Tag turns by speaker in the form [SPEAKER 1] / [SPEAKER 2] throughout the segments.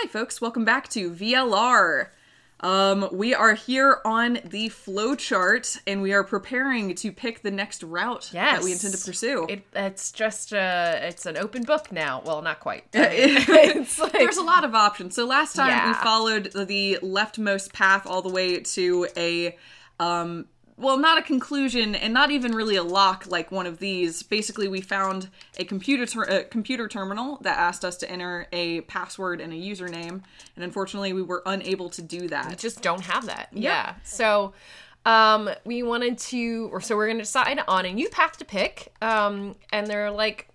[SPEAKER 1] Hi, folks. Welcome back to VLR. Um, we are here on the flowchart, and we are preparing to pick the next route that we intend to pursue.
[SPEAKER 2] It, it's just uh, it's an open book now. Well, not quite. It's like
[SPEAKER 1] There's a lot of options. So last time we followed the leftmost path all the way to a, um, well, not a conclusion and not even really a lock like one of these. Basically, we found a computer ter- uh, computer terminal that asked us to enter a password and a username, and unfortunately, we were unable to do that.
[SPEAKER 2] We just don't have that. Yeah. So um we wanted to or so we're going to decide on a new path to pick. Um and they're like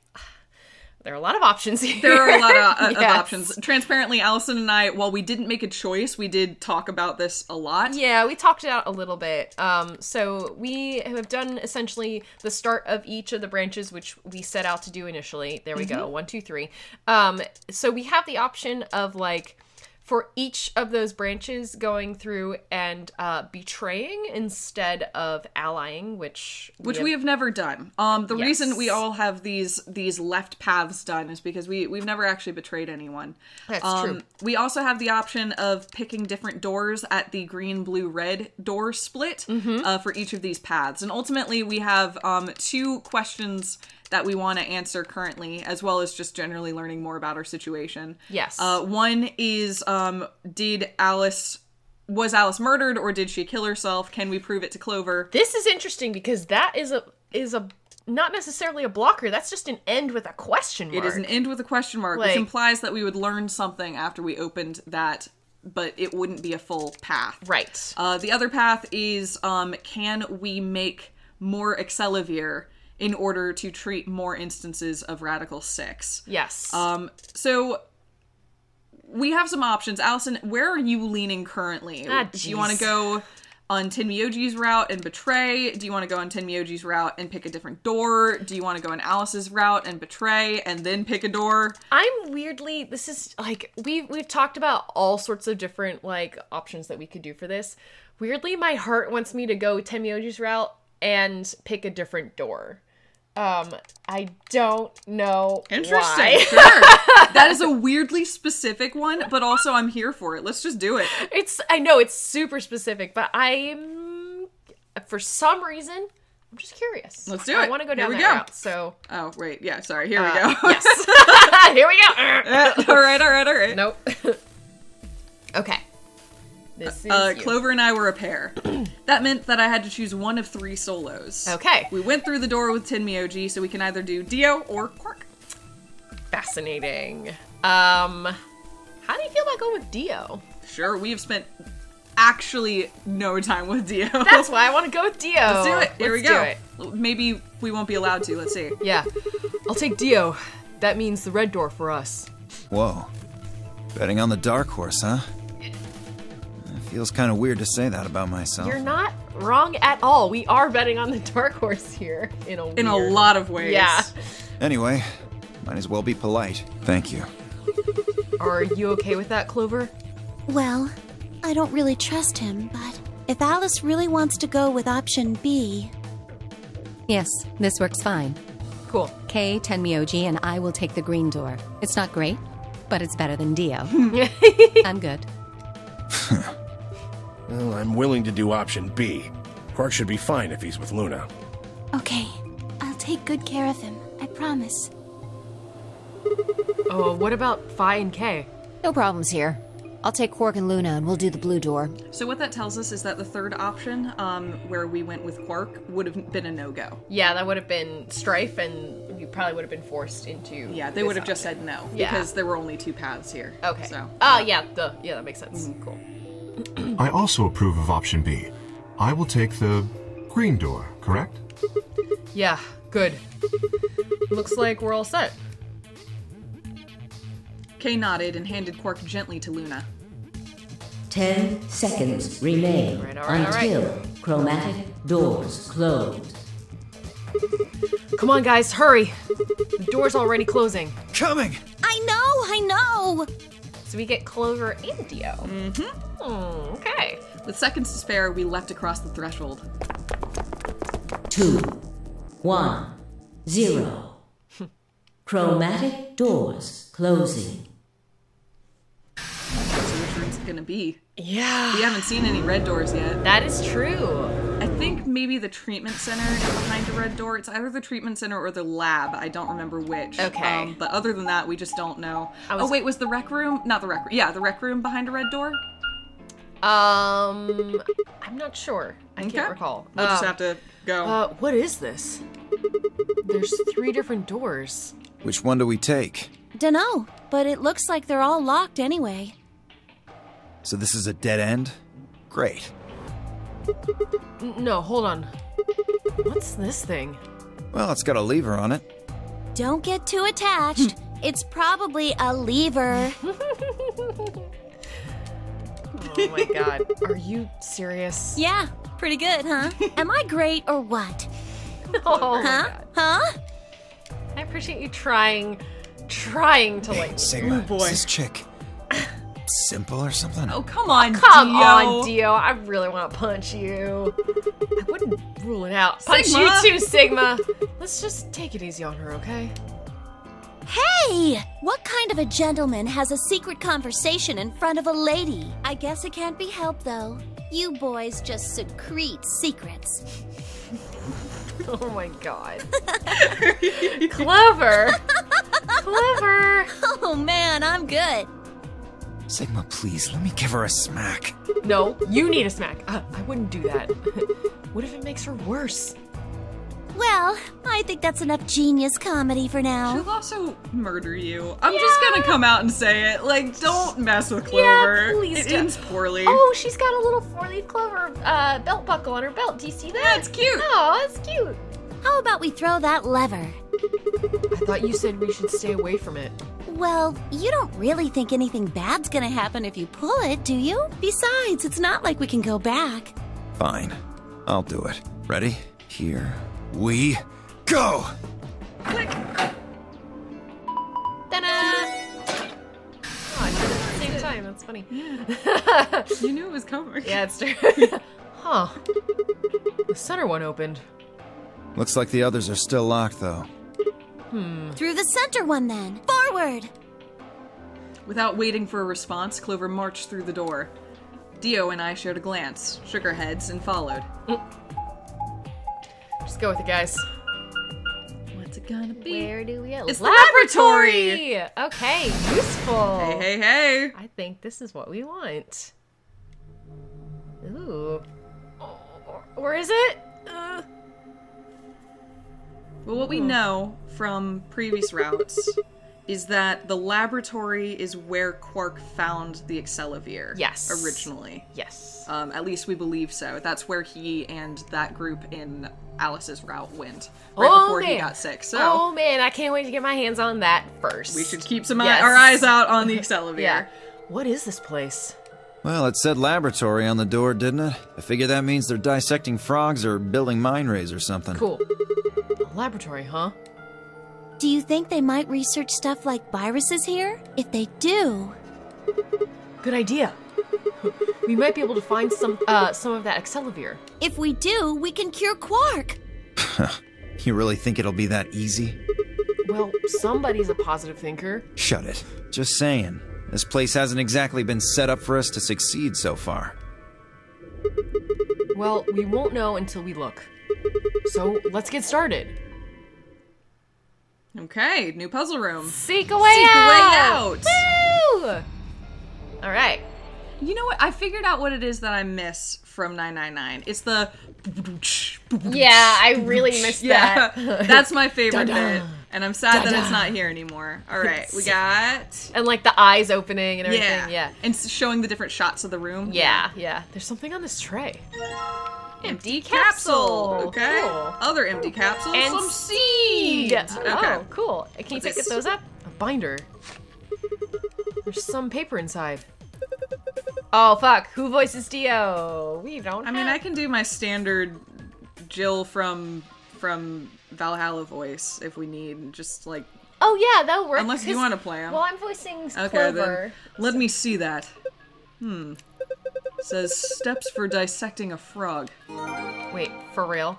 [SPEAKER 2] there are a lot of options here.
[SPEAKER 1] There are a lot of, uh, of
[SPEAKER 2] Yes.
[SPEAKER 1] options. Transparently, Allison and I, while we didn't make a choice, we did talk about this a lot.
[SPEAKER 2] Yeah, we talked it out a little bit. Um, so we have done essentially the start of each of the branches, which we set out to do initially. There we go, one, two, three. Um, so we have the option of like for each of those branches going through and uh, betraying instead of allying, which
[SPEAKER 1] which we have never done. Um, the reason we all have these these left paths done is because we we've never actually betrayed anyone.
[SPEAKER 2] That's
[SPEAKER 1] um,
[SPEAKER 2] true.
[SPEAKER 1] We also have the option of picking different doors at the green, blue, red door split
[SPEAKER 2] Mm-hmm.
[SPEAKER 1] uh, for each of these paths, and ultimately we have um, two questions that we want to answer currently, as well as just generally learning more about our situation.
[SPEAKER 2] Yes.
[SPEAKER 1] Uh, one is um, did Alice was Alice murdered or did she kill herself? Can we prove it to Clover?
[SPEAKER 2] This is interesting because that is a is a not necessarily a blocker. That's just an end with a question mark.
[SPEAKER 1] It is an end with a question mark, which implies that we would learn something after we opened that, but it wouldn't be a full path.
[SPEAKER 2] right.
[SPEAKER 1] Uh, the other path is um, can we make more Axelavir in order to treat more instances of Radical 6?
[SPEAKER 2] yes.
[SPEAKER 1] Um, so we have some options. Allison, where are you leaning currently?
[SPEAKER 2] Ah,
[SPEAKER 1] Do you want to go on Tenmyoji's route and betray? Do you want to go on Tenmyoji's route and pick a different door? Do you want to go on Alice's route and betray and then pick a door?
[SPEAKER 2] I'm weirdly this is like we've we've talked about all sorts of different like options that we could do for this. Weirdly, my heart wants me to go Tenmyoji's route and pick a different door. Um, I don't know
[SPEAKER 1] Interesting.
[SPEAKER 2] why.
[SPEAKER 1] Sure. that is a weirdly specific one, but also I'm here for it. Let's just do it.
[SPEAKER 2] it's I know it's super specific, but I'm for some reason I'm just curious.
[SPEAKER 1] Let's do it.
[SPEAKER 2] I want to go
[SPEAKER 1] Here
[SPEAKER 2] down
[SPEAKER 1] we
[SPEAKER 2] that
[SPEAKER 1] go.
[SPEAKER 2] route. So
[SPEAKER 1] Oh, wait. Yeah, sorry. Here we
[SPEAKER 2] uh,
[SPEAKER 1] go.
[SPEAKER 2] yes, here we go.
[SPEAKER 1] all right, all right, all right.
[SPEAKER 2] nope. okay. This is
[SPEAKER 1] Uh,
[SPEAKER 2] you.
[SPEAKER 1] Clover and I were a pair. that meant that I had to choose one of three solos.
[SPEAKER 2] Okay.
[SPEAKER 1] We went through the door with Tenmyoji, so we can either do Dio or Quark.
[SPEAKER 2] fascinating. Um, how do you feel about going with Dio?
[SPEAKER 1] Sure, we have spent actually no time with Dio.
[SPEAKER 2] That's why I want to go with Dio.
[SPEAKER 1] Let's do it. Here we
[SPEAKER 2] Let's
[SPEAKER 1] go.
[SPEAKER 2] do it.
[SPEAKER 1] Maybe we won't be allowed to. Let's see.
[SPEAKER 2] Yeah, I'll take Dio. That means the red door for us.
[SPEAKER 3] Whoa. Betting on the dark horse, huh? It feels kind of weird to say that about myself.
[SPEAKER 2] You're not wrong at all. We are betting on the dark horse here in a
[SPEAKER 1] In a lot of ways.
[SPEAKER 2] Yeah.
[SPEAKER 3] Anyway, might as well be polite. Thank you.
[SPEAKER 2] Are you okay with that, Clover?
[SPEAKER 4] Well, I don't really trust him, but if Alice really wants to go with option B,
[SPEAKER 5] Yes, this works fine.
[SPEAKER 2] Cool.
[SPEAKER 5] Kay, Tenmyoji, and I will take the green door. It's not great, but it's better than Dio. I'm good.
[SPEAKER 6] Well, I'm willing to do option B. Quark should be fine if he's with Luna.
[SPEAKER 4] okay, I'll take good care of him. I promise.
[SPEAKER 2] Oh, what about Phi and K?
[SPEAKER 7] No problems here. I'll take Quark and Luna and we'll do the blue door.
[SPEAKER 1] So what that tells us is that the third option, um, where we went with Quark, would have been a no-go.
[SPEAKER 2] Yeah, that would have been strife, and we probably would have been forced into.
[SPEAKER 1] Yeah, they would have just said no
[SPEAKER 2] Yeah.
[SPEAKER 1] because there were only two paths here.
[SPEAKER 2] Okay.
[SPEAKER 1] So
[SPEAKER 2] Ah, yeah. The yeah, that makes sense.
[SPEAKER 1] Mm-hmm.
[SPEAKER 2] Cool.
[SPEAKER 8] I also approve of option B. I will take the green door, correct?
[SPEAKER 2] Yeah. Good. Looks like we're all set.
[SPEAKER 1] Kay nodded and handed Quark gently to Luna.
[SPEAKER 9] Ten seconds remain
[SPEAKER 2] Alright, alright, alright.
[SPEAKER 9] until chromatic doors close.
[SPEAKER 2] Come on, guys, hurry! The door's already closing.
[SPEAKER 3] Coming!
[SPEAKER 4] I know, I know!
[SPEAKER 2] So we get Clover and Dio. Mm-hmm. okay.
[SPEAKER 1] With seconds to spare, we leapt across the threshold.
[SPEAKER 9] Two, one, zero. chromatic doors closing.
[SPEAKER 1] What's it gonna be?
[SPEAKER 2] Yeah.
[SPEAKER 1] We haven't seen any red doors yet.
[SPEAKER 2] That is true.
[SPEAKER 1] I think maybe the treatment center is behind a red door. It's either the treatment center or the lab. I don't remember which.
[SPEAKER 2] Okay.
[SPEAKER 1] Um, but other than that, we just don't know.
[SPEAKER 2] Was-
[SPEAKER 1] Oh wait, was the rec room? Not the rec room. Yeah, the rec room behind a red door.
[SPEAKER 2] Um, I'm not sure. I
[SPEAKER 1] Okay.
[SPEAKER 2] can't recall.
[SPEAKER 1] We'll just
[SPEAKER 2] Um,
[SPEAKER 1] have to go.
[SPEAKER 2] Uh, what is this? There's three different doors.
[SPEAKER 3] Which one do we take?
[SPEAKER 4] Dunno, but it looks like they're all locked anyway.
[SPEAKER 3] So this is a dead end? Great.
[SPEAKER 2] N- no, hold on. What's this thing?
[SPEAKER 3] Well, it's got a lever on it.
[SPEAKER 4] Don't get too attached. Hmm. it's probably a lever.
[SPEAKER 2] Oh my god. Are you serious?
[SPEAKER 4] yeah, pretty good, huh? Am I great or what?
[SPEAKER 2] Oh my
[SPEAKER 4] Huh?
[SPEAKER 2] god.
[SPEAKER 4] Huh?
[SPEAKER 2] I appreciate you trying, trying to like.
[SPEAKER 3] Sigma,
[SPEAKER 1] boy.
[SPEAKER 3] is this chick simple or something?
[SPEAKER 1] oh come on,
[SPEAKER 2] Come
[SPEAKER 1] Dio.
[SPEAKER 2] on, Dio. I really want to punch you. I wouldn't rule it out. Punch
[SPEAKER 1] Sigma.
[SPEAKER 2] you too, Sigma. Let's just take it easy on her, okay?
[SPEAKER 4] Hey! What kind of a gentleman has a secret conversation in front of a lady? I guess it can't be helped, though. You boys just secrete secrets.
[SPEAKER 2] Oh my god. Clever. Clever.
[SPEAKER 4] Oh man, I'm good.
[SPEAKER 3] Sigma, please, let me give her a smack.
[SPEAKER 2] No, you need a smack. Uh, I wouldn't do that. what if it makes her worse?
[SPEAKER 4] Well, I think that's enough genius comedy for now.
[SPEAKER 1] She'll also murder you. I'm just gonna come out and say it. Like, don't mess with Clover.
[SPEAKER 2] Yeah, please
[SPEAKER 1] it
[SPEAKER 2] don't.
[SPEAKER 1] ends poorly.
[SPEAKER 2] Oh, she's got a little four-leaf clover uh, belt buckle on her belt. Do you see that?
[SPEAKER 1] That's cute.
[SPEAKER 2] Oh, that's cute.
[SPEAKER 4] How about we throw that lever?
[SPEAKER 2] I thought you said we should stay away from it.
[SPEAKER 4] Well, you don't really think anything bad's gonna happen if you pull it, do you? Besides, it's not like we can go back.
[SPEAKER 3] Fine, I'll do it. Ready? Here we go!
[SPEAKER 2] Ta-da! Oh, I did it at the same time. That's funny. Yeah.
[SPEAKER 1] You knew it was coming.
[SPEAKER 2] Yeah, it's true. huh. The center one opened.
[SPEAKER 3] Looks like the others are still locked, though. Hmm.
[SPEAKER 4] Through the center one then. Forward!
[SPEAKER 1] Without waiting for a response, Clover marched through the door. Dio and I shared a glance, shook our heads, and followed.
[SPEAKER 2] Just go with it, guys.
[SPEAKER 1] What's it gonna be?
[SPEAKER 2] Where do we go?
[SPEAKER 1] It's the laboratory!
[SPEAKER 2] Okay, useful.
[SPEAKER 1] Hey, hey, hey!
[SPEAKER 2] I think this is what we want. Ooh. Oh, Where is it? Uh,
[SPEAKER 1] Well, what we know from previous routes is that the laboratory is where Quark found the Axelavir.
[SPEAKER 2] Yes.
[SPEAKER 1] Originally.
[SPEAKER 2] yes.
[SPEAKER 1] Um, at least we believe so. That's where he and that group in Alice's route went right
[SPEAKER 2] Oh,
[SPEAKER 1] before he got sick. So
[SPEAKER 2] oh man, I can't wait to get my hands on that first.
[SPEAKER 1] we should keep some
[SPEAKER 2] Yes.
[SPEAKER 1] eye- our eyes out on the Axelavir.
[SPEAKER 2] Yeah. What is this place?
[SPEAKER 3] Well, it said laboratory on the door, didn't it? I figure that means they're dissecting frogs or building mine rays or something.
[SPEAKER 2] Cool. A laboratory, huh?
[SPEAKER 4] Do you think they might research stuff like viruses here? If they do,
[SPEAKER 2] Good idea. We might be able to find some uh some of that Axelavir.
[SPEAKER 4] if we do, we can cure Quark.
[SPEAKER 3] You really think it'll be that easy?
[SPEAKER 2] Well, somebody's a positive thinker.
[SPEAKER 3] Shut it. Just saying. This place hasn't exactly been set up for us to succeed so far.
[SPEAKER 2] Well, we won't know until we look. So let's get started.
[SPEAKER 1] Okay, new puzzle room.
[SPEAKER 2] Seek a way
[SPEAKER 1] Seek a
[SPEAKER 2] out.
[SPEAKER 1] way out.
[SPEAKER 2] Woo! All right.
[SPEAKER 1] You know what? I figured out what it is that I miss from 999. It's the.
[SPEAKER 2] Yeah, I really missed
[SPEAKER 1] Yeah,
[SPEAKER 2] that.
[SPEAKER 1] that's my favorite bit. And I'm sad that
[SPEAKER 2] Da-da.
[SPEAKER 1] it's not here anymore. All right, we got.
[SPEAKER 2] and like the eyes opening and everything.
[SPEAKER 1] Yeah.
[SPEAKER 2] Yeah.
[SPEAKER 1] And showing the different shots of the room.
[SPEAKER 2] Yeah, yeah. There's something on this tray.
[SPEAKER 1] Empty
[SPEAKER 2] capsule.
[SPEAKER 1] capsule. Okay.
[SPEAKER 2] Cool.
[SPEAKER 1] Other empty capsules.
[SPEAKER 2] And
[SPEAKER 1] some seeds. Okay.
[SPEAKER 2] Oh, cool. Can you
[SPEAKER 1] What's
[SPEAKER 2] take those up? A binder. There's some paper inside. Oh fuck! Who voices Dio? We don't.
[SPEAKER 1] I mean, I can do my standard Jill from from Valhalla voice if we need. Just like
[SPEAKER 2] Oh yeah, that'll work.
[SPEAKER 1] unless you want to play them.
[SPEAKER 2] Well, I'm voicing
[SPEAKER 1] Okay,
[SPEAKER 2] Clover.
[SPEAKER 1] then let me see that. Hmm. Says steps for dissecting a frog.
[SPEAKER 2] Wait, for real?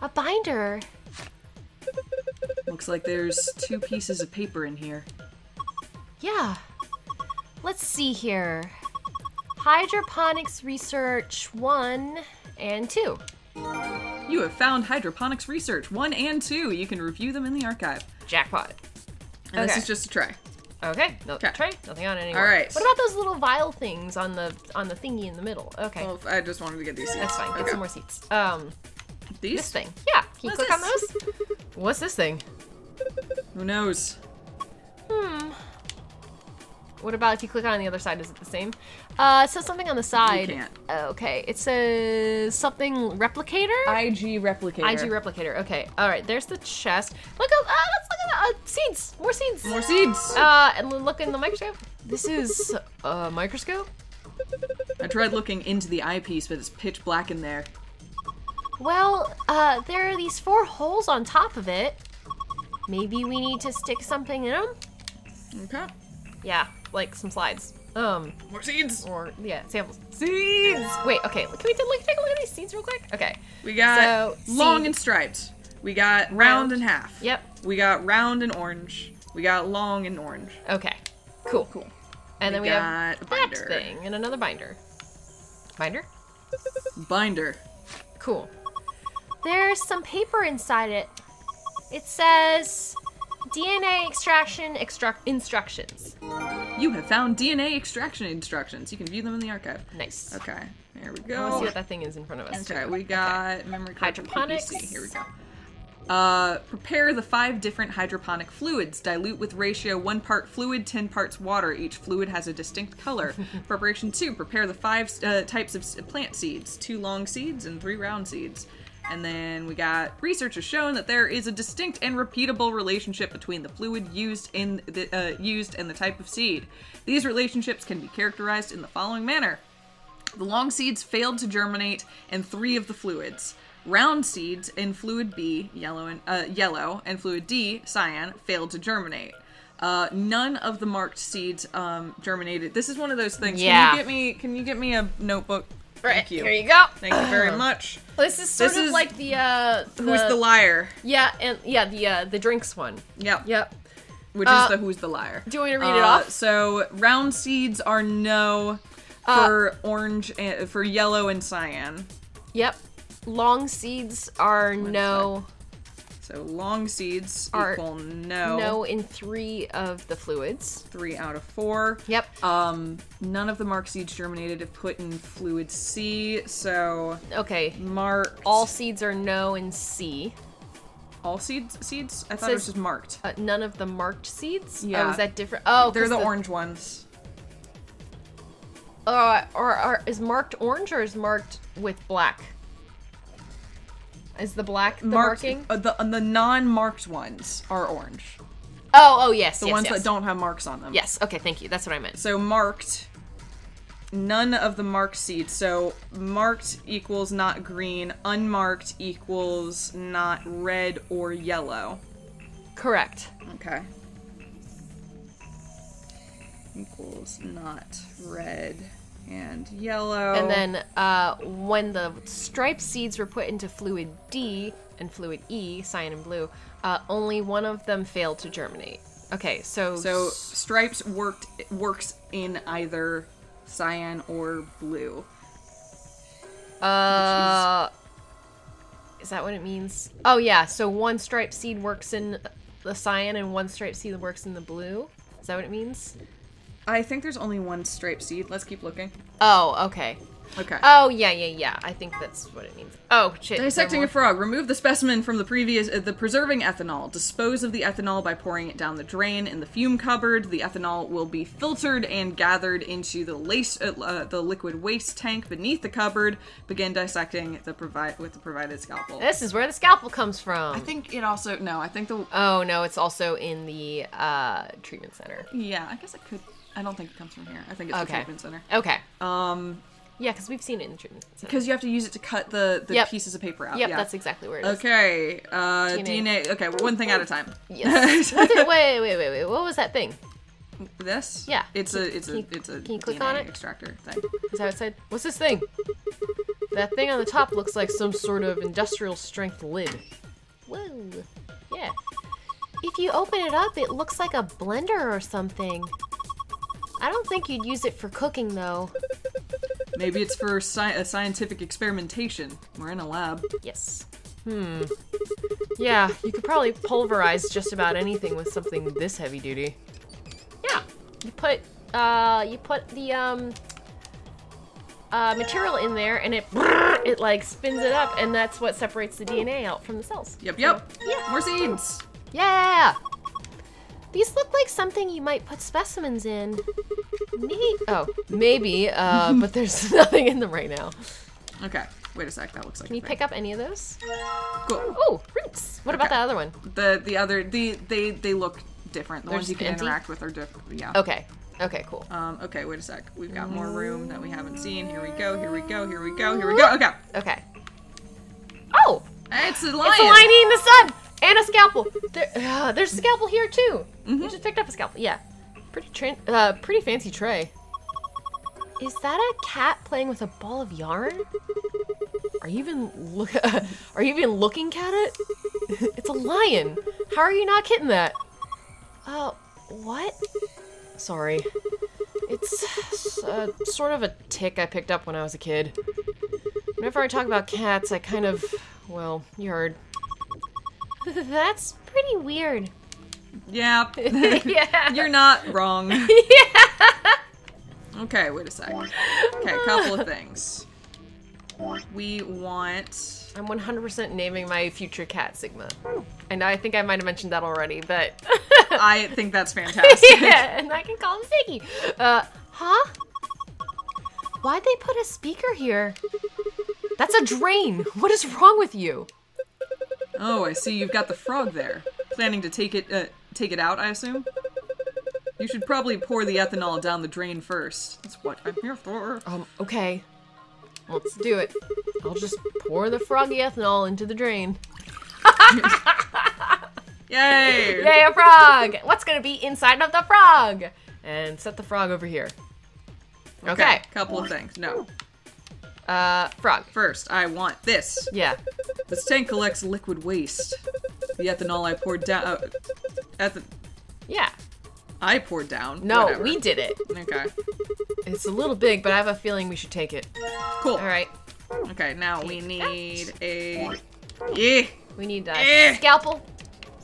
[SPEAKER 2] A binder.
[SPEAKER 1] Looks like there's two pieces of paper in here.
[SPEAKER 2] Yeah. let's see here. Hydroponics research one and two.
[SPEAKER 1] You have found hydroponics research one and two. You can review them in the archive.
[SPEAKER 2] Jackpot.
[SPEAKER 1] And this is just a try.
[SPEAKER 2] Okay, no
[SPEAKER 1] Okay.
[SPEAKER 2] tray, nothing on it anymore.
[SPEAKER 1] All right.
[SPEAKER 2] What about those little vial things on the on the thingy in the middle? Okay,
[SPEAKER 1] Well, I just wanted to get these seats.
[SPEAKER 2] that's fine. Get
[SPEAKER 1] Okay.
[SPEAKER 2] some more seats. Um,
[SPEAKER 1] These?
[SPEAKER 2] this thing. Yeah, can you
[SPEAKER 1] What's
[SPEAKER 2] click on those? What's this thing?
[SPEAKER 1] Who knows?
[SPEAKER 2] Hmm. What about if you click on the other side? Is it the same? Uh, it says something on the side.
[SPEAKER 1] You can't.
[SPEAKER 2] Okay, it says something replicator.
[SPEAKER 1] IG replicator.
[SPEAKER 2] IG replicator. Okay. All right. There's the chest. Look at. Uh, let's look at uh, seeds. More seeds.
[SPEAKER 1] More seeds.
[SPEAKER 2] Uh, and look in the microscope. This is a microscope.
[SPEAKER 1] I tried looking into the eyepiece, but it's pitch black in there.
[SPEAKER 2] Well, uh, there are these four holes on top of it. Maybe we need to stick something in them.
[SPEAKER 1] Okay.
[SPEAKER 2] Yeah, like some slides. Um,
[SPEAKER 1] More seeds.
[SPEAKER 2] or yeah, samples. Seeds. Wait. Okay. Can we take, take a look at these seeds real quick? Okay.
[SPEAKER 1] We got
[SPEAKER 2] So,
[SPEAKER 1] long
[SPEAKER 2] seed.
[SPEAKER 1] and striped. We got round,
[SPEAKER 2] Round.
[SPEAKER 1] and half.
[SPEAKER 2] Yep.
[SPEAKER 1] We got round and orange. We got long and orange.
[SPEAKER 2] Okay. Cool.
[SPEAKER 1] Cool.
[SPEAKER 2] And then
[SPEAKER 1] We
[SPEAKER 2] we have that
[SPEAKER 1] binder.
[SPEAKER 2] thing and another binder. Binder.
[SPEAKER 1] Binder.
[SPEAKER 2] Cool. There's some paper inside it. It says DNA extraction extract instructions.
[SPEAKER 1] You have found DNA extraction instructions. You can view them in the archive.
[SPEAKER 2] Nice.
[SPEAKER 1] Okay. There we
[SPEAKER 2] I want to see what that thing is in front of us.
[SPEAKER 1] Okay,
[SPEAKER 2] too.
[SPEAKER 1] we got memory card
[SPEAKER 2] Hydroponics.
[SPEAKER 1] Here we go. Uh, prepare the five different hydroponic fluids. Dilute with ratio one part fluid, ten parts water. Each fluid has a distinct color. Preparation two. Prepare the five uh, types of plant seeds: two long seeds and three round seeds. And then we got research has shown that there is a distinct and repeatable relationship between the fluid used in the uh, used and the type of seed. These relationships can be characterized in the following manner. The long seeds failed to germinate in three of the fluids. Round seeds in fluid B, yellow and uh, yellow, and fluid D, cyan, failed to germinate. Uh, none of the marked seeds um, germinated. This is one of those things.
[SPEAKER 2] Yeah.
[SPEAKER 1] Can you get me? Can you get me a notebook? Thank you.
[SPEAKER 2] Here you go.
[SPEAKER 1] Thank you very much.
[SPEAKER 2] This is sort
[SPEAKER 1] This
[SPEAKER 2] of
[SPEAKER 1] is-
[SPEAKER 2] like the uh
[SPEAKER 1] Who's the liar?
[SPEAKER 2] Yeah, and yeah, the uh the drinks one.
[SPEAKER 1] Yep.
[SPEAKER 2] Yep.
[SPEAKER 1] Which
[SPEAKER 2] Uh,
[SPEAKER 1] is the who's the liar?
[SPEAKER 2] do you want me to read it
[SPEAKER 1] Uh,
[SPEAKER 2] off?
[SPEAKER 1] So round seeds are no
[SPEAKER 2] Uh,
[SPEAKER 1] for orange and for yellow and cyan.
[SPEAKER 2] Yep. Long seeds are no
[SPEAKER 1] So long seeds
[SPEAKER 2] Are
[SPEAKER 1] equal no.
[SPEAKER 2] no in 3 of the fluids.
[SPEAKER 1] Three out of four.
[SPEAKER 2] Yep.
[SPEAKER 1] Um, none of the marked seeds germinated if put in fluid C. So
[SPEAKER 2] Okay.
[SPEAKER 1] marked.
[SPEAKER 2] All seeds are no in C.
[SPEAKER 1] all seeds. Seeds. I thought it was just marked.
[SPEAKER 2] Uh, none of the marked seeds? Oh,
[SPEAKER 1] Yeah.
[SPEAKER 2] is that different? Oh,
[SPEAKER 1] They're
[SPEAKER 2] 'cause
[SPEAKER 1] the, orange ones.
[SPEAKER 2] Uh, or, or is marked orange or is marked with black? Is the black the
[SPEAKER 1] marked.
[SPEAKER 2] marking?
[SPEAKER 1] Uh, the uh, the non-marked ones are orange.
[SPEAKER 2] Oh, oh yes,
[SPEAKER 1] The
[SPEAKER 2] yes,
[SPEAKER 1] ones
[SPEAKER 2] yes.
[SPEAKER 1] that don't have marks on them.
[SPEAKER 2] Yes. Okay, thank you. That's what I meant.
[SPEAKER 1] So marked. None of the marked seeds. So marked equals not green. Unmarked equals not red or yellow.
[SPEAKER 2] Correct.
[SPEAKER 1] Okay. Equals not red and yellow.
[SPEAKER 2] And then uh, when the striped seeds were put into fluid D and fluid E, cyan and blue, uh, only one of them failed to germinate. Okay, so
[SPEAKER 1] So stripes worked works in either cyan or blue.
[SPEAKER 2] uh, is that what it means? Oh yeah, so one striped seed works in the cyan and one striped seed works in the blue. Is that what it means?
[SPEAKER 1] I think there's only one striped seed. Let's keep looking.
[SPEAKER 2] Oh, okay.
[SPEAKER 1] Okay.
[SPEAKER 2] Oh yeah, yeah, yeah. I think that's what it means. Oh shit.
[SPEAKER 1] Dissecting a frog. Remove the specimen from the previous, uh, the preserving ethanol. Dispose of the ethanol by pouring it down the drain in the fume cupboard. The ethanol will be filtered and gathered into the lace, uh, uh, the liquid waste tank beneath the cupboard. Begin dissecting the provide with the provided scalpel.
[SPEAKER 2] This is where the scalpel comes from.
[SPEAKER 1] I think it also no. I think the
[SPEAKER 2] Oh no, it's also in the uh, treatment center.
[SPEAKER 1] yeah. I guess it could. I don't think it comes from here. I think it's the treatment center.
[SPEAKER 2] Okay.
[SPEAKER 1] Um,
[SPEAKER 2] Yeah, because we've seen it in the treatment center.
[SPEAKER 1] because you have to use it to cut the the
[SPEAKER 2] Yep.
[SPEAKER 1] pieces of paper out.
[SPEAKER 2] Yep,
[SPEAKER 1] yeah.
[SPEAKER 2] that's exactly where it is.
[SPEAKER 1] Okay. Uh,
[SPEAKER 2] DNA.
[SPEAKER 1] DNA. Okay, one thing at a time.
[SPEAKER 2] Yes. What did- wait, wait, wait, wait. What was that thing?
[SPEAKER 1] This?
[SPEAKER 2] Yeah.
[SPEAKER 1] It's a it's a
[SPEAKER 2] Can you-
[SPEAKER 1] it's a
[SPEAKER 2] can you click
[SPEAKER 1] DNA
[SPEAKER 2] on it?
[SPEAKER 1] extractor thing.
[SPEAKER 2] Is that what it said? What's this thing? That thing on the top looks like some sort of industrial strength lid. Whoa. Yeah. If you open it up, it looks like a blender or something. I don't think you'd use it for cooking though.
[SPEAKER 1] Maybe it's for sci- a scientific experimentation. We're in a lab.
[SPEAKER 2] Yes. Hmm. Yeah, you could probably pulverize just about anything with something this heavy duty. Yeah. You put uh you put the um uh, material in there and it it like spins it up and that's what separates the DNA out from the cells.
[SPEAKER 1] Yep, yep. yeah. More seeds.
[SPEAKER 2] Yeah. These look like something you might put specimens in. Neat. Oh, maybe, uh, but there's nothing in them right now.
[SPEAKER 1] Okay. Wait a sec. That looks like.
[SPEAKER 2] Can you pick up any of those?
[SPEAKER 1] Cool.
[SPEAKER 2] Oh, roots. What about
[SPEAKER 1] Okay.
[SPEAKER 2] that other one?
[SPEAKER 1] The the other the they they look different. The
[SPEAKER 2] They're
[SPEAKER 1] ones you can
[SPEAKER 2] empty?
[SPEAKER 1] interact with are different. Yeah.
[SPEAKER 2] Okay. Okay, cool.
[SPEAKER 1] Um. Okay. Wait a sec. We've got more room that we haven't seen. Here we go. Here we go. Here we go. Here we go. Okay.
[SPEAKER 2] Okay. Oh,
[SPEAKER 1] It's a lion.
[SPEAKER 2] it's a lion eating the sun and a scalpel. There, uh, there's a scalpel here too. You just picked up a scalpel. Yeah. Pretty uh, pretty fancy tray. Is that a cat playing with a ball of yarn? Are you even look? are you even looking at it? it's a lion. How are you not getting that? Uh, what? Sorry. It's uh, sort of a tick I picked up when I was a kid. Whenever I talk about cats, I kind of, well, you heard. That's pretty weird.
[SPEAKER 1] Yeah.
[SPEAKER 2] yeah.
[SPEAKER 1] You're not wrong. yeah. Okay. Wait a sec. Okay. A couple of things. We want.
[SPEAKER 2] I'm 100% naming my future cat Sigma. And I think I might have mentioned that already, but
[SPEAKER 1] I think that's fantastic.
[SPEAKER 2] yeah, and I can call him Ziggy. Uh, huh? Why'd they put a speaker here? That's a drain. What is wrong with you?
[SPEAKER 1] Oh, I see. You've got the frog there. Planning to take it, uh, take it out, I assume. You should probably pour the ethanol down the drain first. That's what I'm here for.
[SPEAKER 2] Um, okay. Let's do it. I'll just pour the froggy ethanol into the drain.
[SPEAKER 1] Yay!
[SPEAKER 2] Yay, a frog! What's gonna be inside of the frog? And set the frog over here. Okay.
[SPEAKER 1] Couple of things. No.
[SPEAKER 2] Uh, frog.
[SPEAKER 1] First, I want this.
[SPEAKER 2] Yeah.
[SPEAKER 1] This tank collects liquid waste. The ethanol I poured down. Uh, eth-
[SPEAKER 2] Yeah.
[SPEAKER 1] I poured down.
[SPEAKER 2] No,
[SPEAKER 1] Whatever.
[SPEAKER 2] we did it.
[SPEAKER 1] Okay.
[SPEAKER 2] It's a little big, but I have a feeling we should take it.
[SPEAKER 1] Cool.
[SPEAKER 2] All right.
[SPEAKER 1] Okay, now we need a. Yeah.
[SPEAKER 2] We need a
[SPEAKER 1] Eh.
[SPEAKER 2] scalpel.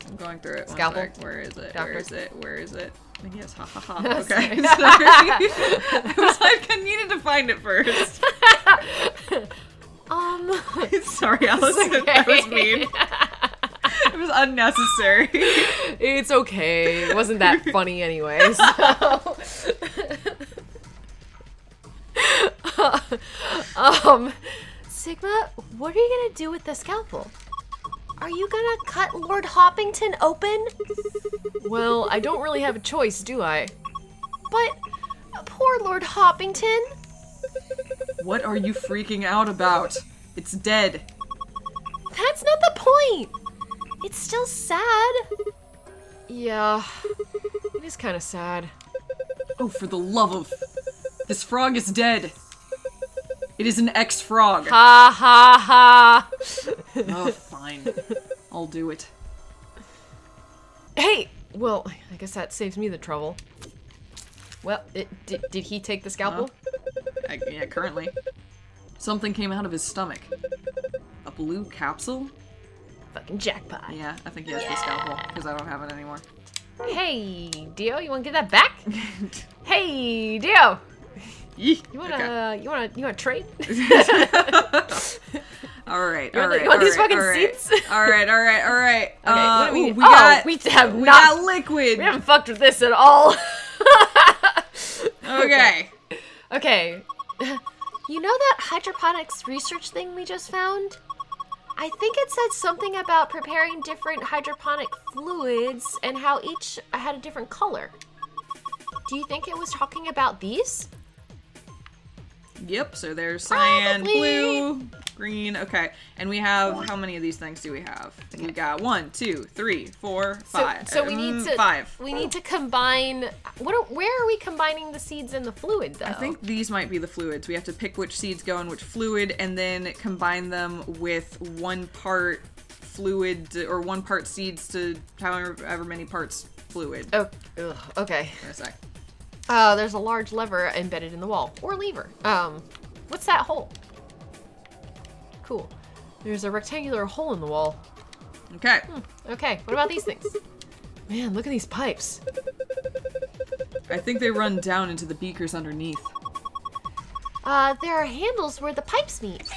[SPEAKER 1] I'm going through it.
[SPEAKER 2] Scalpel.
[SPEAKER 1] Where is it?
[SPEAKER 2] Doctor.
[SPEAKER 1] Where is it? Where is it? Yes, ha ha ha.
[SPEAKER 2] Sorry.
[SPEAKER 1] Okay, sorry. I was like, I needed to find it first.
[SPEAKER 2] Um.
[SPEAKER 1] sorry, Allison. That was mean. It was unnecessary.
[SPEAKER 2] It's okay. It wasn't that funny anyway. So. um, Sigma, what are you gonna do with the scalpel? Are you gonna cut Lord Hoppington open? Well, I don't really have a choice, do I? But poor Lord Hoppington.
[SPEAKER 1] What are you freaking out about? It's dead.
[SPEAKER 2] That's not the point. It's still sad. Yeah, it is kind of sad.
[SPEAKER 1] Oh, for the love of. This frog is dead. It is an ex frog.
[SPEAKER 2] Ha ha ha.
[SPEAKER 1] Oh, fine. I'll do it.
[SPEAKER 2] Hey, well, I guess that saves me the trouble. Well, it, did, did he take the scalpel?
[SPEAKER 1] I, yeah, currently. Something came out of his stomach. A blue capsule?
[SPEAKER 2] Fucking jackpot.
[SPEAKER 1] Yeah, I think he has the scalpel, because I don't have it anymore.
[SPEAKER 2] Hey, Dio, you want to get that back? hey, Dio,
[SPEAKER 1] Yee.
[SPEAKER 2] you wanna
[SPEAKER 1] Okay.
[SPEAKER 2] you wanna you wanna trade?
[SPEAKER 1] All right, all right. all right, all right. All right, all right, all right.
[SPEAKER 2] Okay,
[SPEAKER 1] uh,
[SPEAKER 2] we,
[SPEAKER 1] ooh,
[SPEAKER 2] need?
[SPEAKER 1] we
[SPEAKER 2] oh,
[SPEAKER 1] got
[SPEAKER 2] we have
[SPEAKER 1] we
[SPEAKER 2] not
[SPEAKER 1] got liquid.
[SPEAKER 2] we haven't fucked with this at all.
[SPEAKER 1] okay.
[SPEAKER 2] Okay. You know that hydroponics research thing we just found? I think it said something about preparing different hydroponic fluids and how each had a different color. Do you think it was talking about these?
[SPEAKER 1] Yep. So there's cyan,
[SPEAKER 2] Probably.
[SPEAKER 1] blue, green. Okay, and we have how many of these things do we have? We got one, two, three, four, five.
[SPEAKER 2] So, so we need to
[SPEAKER 1] five.
[SPEAKER 2] We need to combine. What? Are, where are we combining the seeds and the fluid though?
[SPEAKER 1] I think these might be the fluids. We have to pick which seeds go in which fluid and then combine them with one part fluid or one part seeds to however many parts fluid.
[SPEAKER 2] Oh, ugh, okay.
[SPEAKER 1] Wait a sec.
[SPEAKER 2] Uh, there's a large lever embedded in the wall, or lever. Um, what's that hole? Cool. There's a rectangular hole in the wall.
[SPEAKER 1] Okay.
[SPEAKER 2] Okay, what about these things? Man, look at these pipes.
[SPEAKER 1] I think they run down into the beakers underneath.
[SPEAKER 2] Uh, there are handles where the pipes meet.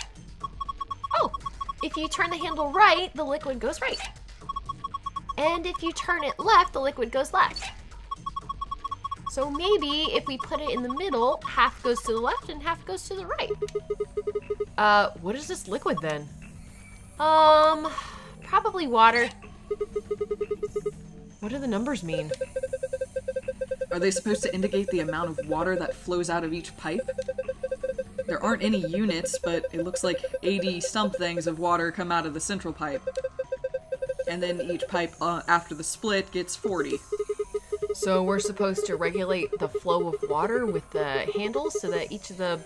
[SPEAKER 2] Oh, if you turn the handle right, the liquid goes right. And if you turn it left, the liquid goes left. So maybe if we put it in the middle, half goes to the left and half goes to the right. Uh, what is this liquid then? Um, probably water. What do the numbers mean?
[SPEAKER 1] Are they supposed to indicate the amount of water that flows out of each pipe? There aren't any units, but it looks like 80 somethings of water come out of the central pipe. And then each pipe uh, after the split gets 40.
[SPEAKER 2] So we're supposed to regulate the flow of water with the handles so that each of the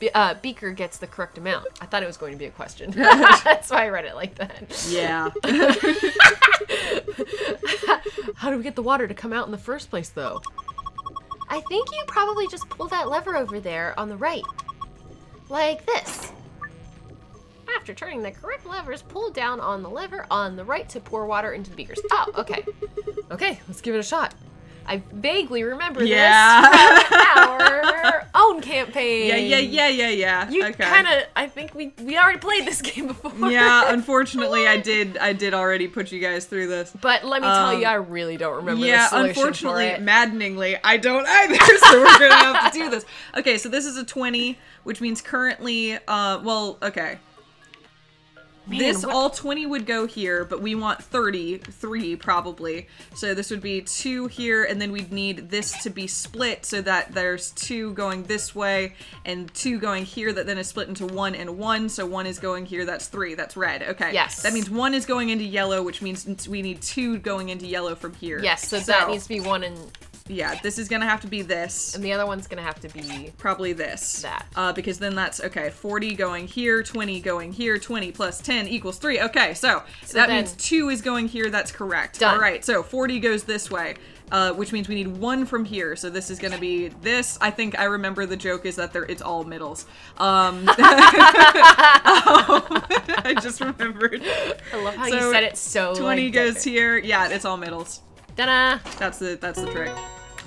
[SPEAKER 2] be- uh, beaker gets the correct amount. I thought it was going to be a question. That's why I read it like that.
[SPEAKER 1] Yeah.
[SPEAKER 2] How do we get the water to come out in the first place, though? I think you probably just pull that lever over there on the right. Like this. After turning the correct levers, pull down on the lever on the right to pour water into the beakers. Oh, okay. Okay, let's give it a shot. I vaguely remember
[SPEAKER 1] Yeah.
[SPEAKER 2] this from our own campaign.
[SPEAKER 1] yeah, yeah, yeah, yeah, yeah.
[SPEAKER 2] You
[SPEAKER 1] okay.
[SPEAKER 2] kind of, I think we we already played this game before.
[SPEAKER 1] Yeah, unfortunately, I did. I did already put you guys through this.
[SPEAKER 2] But let me tell
[SPEAKER 1] Um,
[SPEAKER 2] you, I really don't remember
[SPEAKER 1] yeah, unfortunately, maddeningly, I don't either. So we're gonna have to do this. Okay, so this is a twenty, which means currently, uh, well, okay. This
[SPEAKER 2] what-
[SPEAKER 1] all 20 would go here, but we want 33 probably. So this would be two here, and then we'd need this to be split so that there's two going this way and two going here that then is split into one and one. So one is going here, that's three, that's red. Okay.
[SPEAKER 2] Yes.
[SPEAKER 1] That means one is going into yellow, which means we need two going into yellow from here.
[SPEAKER 2] Yes, so, that needs to be one and
[SPEAKER 1] Yeah, this is gonna have to be this.
[SPEAKER 2] and the other one's gonna have to be
[SPEAKER 1] Probably this.
[SPEAKER 2] That.
[SPEAKER 1] Uh, because then that's okay. 40 going here, 20 going here, 20 plus 10 equals 3. Okay, so, that
[SPEAKER 2] then-
[SPEAKER 1] means 2 is going here. That's correct.
[SPEAKER 2] Done.
[SPEAKER 1] All right, so 40 goes this way. Uh, which means we need one from here. So this is going to be this. I think I remember the joke is that there it's all middles. Um, I just remembered.
[SPEAKER 2] I love how
[SPEAKER 1] So,
[SPEAKER 2] you said it so
[SPEAKER 1] 20
[SPEAKER 2] like,
[SPEAKER 1] goes here. Yeah, it's all middles.
[SPEAKER 2] Ta-da.
[SPEAKER 1] That's the that's the trick.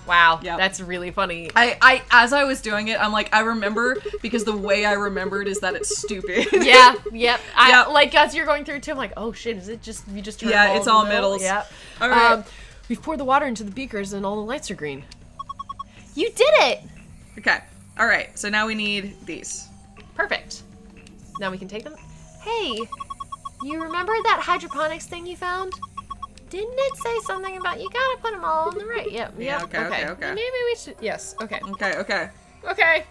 [SPEAKER 2] Wow,
[SPEAKER 1] Yep.
[SPEAKER 2] that's really funny.
[SPEAKER 1] I, I as I was doing it, I'm like, I remember because the way I remembered is that it's stupid.
[SPEAKER 2] yeah, yep. I
[SPEAKER 1] Yep.
[SPEAKER 2] like as you're going through too, I'm like, oh shit, is it just you just turn
[SPEAKER 1] Yeah, it's all
[SPEAKER 2] middle?
[SPEAKER 1] middles.
[SPEAKER 2] Yep.
[SPEAKER 1] All right.
[SPEAKER 2] Um, we've poured the water into the beakers and all the lights are green. You did it!
[SPEAKER 1] Okay. All right. So now we need these.
[SPEAKER 2] Perfect. Now we can take them. Hey, you remember that hydroponics thing you found? Didn't it say something about you gotta put them all on the right? Yep.
[SPEAKER 1] Yeah,
[SPEAKER 2] Yep.
[SPEAKER 1] okay, okay, okay.
[SPEAKER 2] Maybe we should. Yes. Okay.
[SPEAKER 1] Okay. Okay.
[SPEAKER 2] Okay.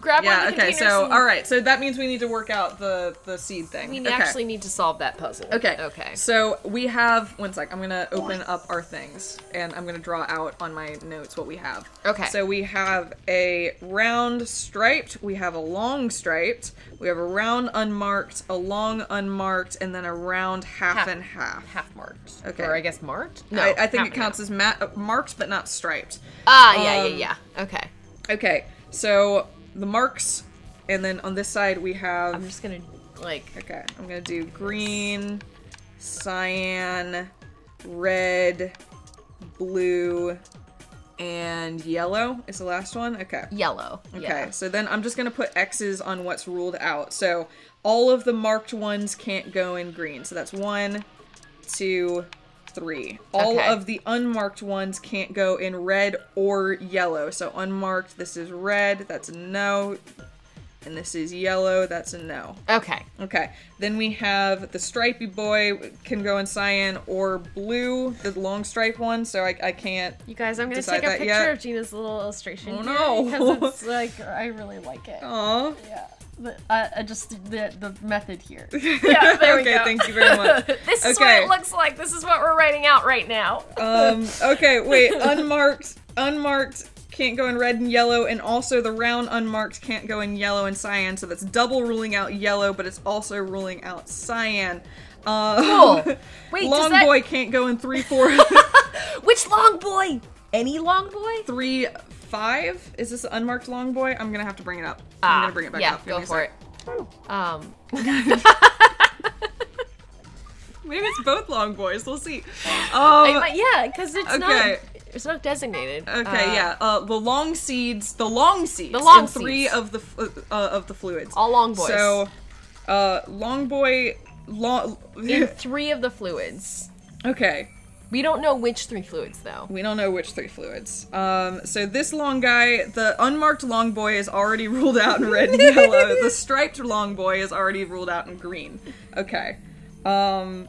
[SPEAKER 2] Grab one
[SPEAKER 1] Yeah.
[SPEAKER 2] of the
[SPEAKER 1] Okay. So all right. So that means we need to work out the the seed thing.
[SPEAKER 2] We
[SPEAKER 1] okay.
[SPEAKER 2] actually need to solve that puzzle.
[SPEAKER 1] Okay.
[SPEAKER 2] Okay.
[SPEAKER 1] So we have one sec. I'm gonna open up our things and I'm gonna draw out on my notes what we have.
[SPEAKER 2] Okay.
[SPEAKER 1] So we have a round striped. We have a long striped. We have a round unmarked, a long unmarked, and then a round half,
[SPEAKER 2] Half-
[SPEAKER 1] and half.
[SPEAKER 2] Half marked.
[SPEAKER 1] Okay.
[SPEAKER 2] Or I guess marked. No.
[SPEAKER 1] I, I think it counts
[SPEAKER 2] half.
[SPEAKER 1] as ma- marked but not striped.
[SPEAKER 2] Ah, yeah,
[SPEAKER 1] um,
[SPEAKER 2] yeah, yeah. Okay.
[SPEAKER 1] Okay, so the marks, and then on this side we have.
[SPEAKER 2] I'm just gonna like.
[SPEAKER 1] Okay, I'm gonna do green, cyan, red, blue, and yellow is the last one. Okay.
[SPEAKER 2] Yellow.
[SPEAKER 1] Okay,
[SPEAKER 2] Yeah.
[SPEAKER 1] so then I'm just gonna put X's on what's ruled out. So all of the marked ones can't go in green. So that's one, two, three. All
[SPEAKER 2] Okay.
[SPEAKER 1] of the unmarked ones can't go in red or yellow. So unmarked, this is red, that's a no. And this is yellow, that's a no.
[SPEAKER 2] Okay.
[SPEAKER 1] Okay, then we have the stripy boy can go in cyan or blue, the long stripe one. So I, I can't.
[SPEAKER 2] You guys, I'm gonna take a picture
[SPEAKER 1] yet?
[SPEAKER 2] of Gina's little illustration.
[SPEAKER 1] Oh,
[SPEAKER 2] here
[SPEAKER 1] no.
[SPEAKER 2] Because it's like I really like it.
[SPEAKER 1] Aw.
[SPEAKER 2] Yeah. The, uh, uh, just the the method here. Yeah, there we go.
[SPEAKER 1] thank you very much.
[SPEAKER 2] this is what it looks like. This is what we're writing out right now.
[SPEAKER 1] Um, okay, wait, unmarked, unmarked can't go in red and yellow, and also the round unmarked can't go in yellow and cyan, so that's double ruling out yellow, but it's also ruling out cyan. Uh,
[SPEAKER 2] Cool. Wait,
[SPEAKER 1] long
[SPEAKER 2] that-
[SPEAKER 1] boy can't go in three, four,
[SPEAKER 2] Which long boy? Any long boy?
[SPEAKER 1] three, five. Is this unmarked long boy? I'm gonna have to bring it up.
[SPEAKER 2] Ah,
[SPEAKER 1] I'm gonna bring it back
[SPEAKER 2] yeah,
[SPEAKER 1] up. Give
[SPEAKER 2] go for it. Um,
[SPEAKER 1] Maybe it's both long boys. We'll see. Oh,
[SPEAKER 2] might- yeah, because it's
[SPEAKER 1] okay.
[SPEAKER 2] not it's not designated.
[SPEAKER 1] Okay,
[SPEAKER 2] Uh,
[SPEAKER 1] yeah. Uh, the long seeds, the long seeds,
[SPEAKER 2] The long
[SPEAKER 1] in three
[SPEAKER 2] seeds.
[SPEAKER 1] of the f- uh, of the fluids.
[SPEAKER 2] All long boys.
[SPEAKER 1] So, uh, long boy, long.
[SPEAKER 2] in three of the fluids.
[SPEAKER 1] okay,
[SPEAKER 2] We don't know which three fluids though.
[SPEAKER 1] we don't know which three fluids. Um, so this long guy, the unmarked long boy, is already ruled out in red and yellow. The striped long boy is already ruled out in green. Okay. Um.